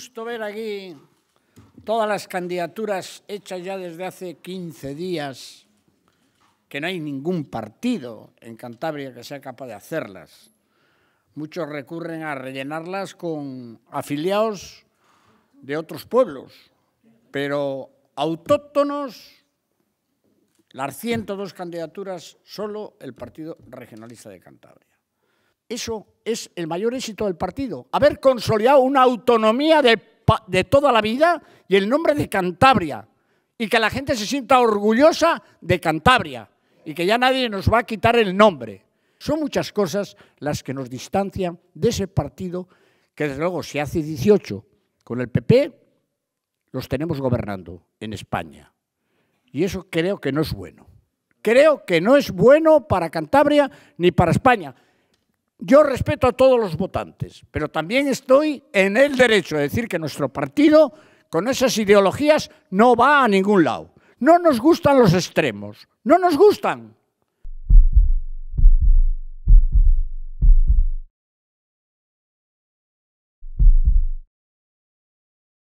gusto ver aquí todas las candidaturas hechas ya desde hace 15 días, que no hay ningún partido en Cantabria que sea capaz de hacerlas. Muchos recurren a rellenarlas con afiliados de otros pueblos, pero autóctonos, las 102 candidaturas, solo el Partido Regionalista de Cantabria. Eso es el mayor éxito del partido, haber consolidado una autonomía de, toda la vida y el nombre de Cantabria, y que la gente se sienta orgullosa de Cantabria, y que ya nadie nos va a quitar el nombre. Son muchas cosas las que nos distancian de ese partido que desde luego si hace 18 con el PP los tenemos gobernando en España. Y eso creo que no es bueno. Creo que no es bueno para Cantabria ni para España. Yo respeto a todos los votantes, pero también estoy en el derecho de decir que nuestro partido con esas ideologías no va a ningún lado. No nos gustan los extremos, no nos gustan.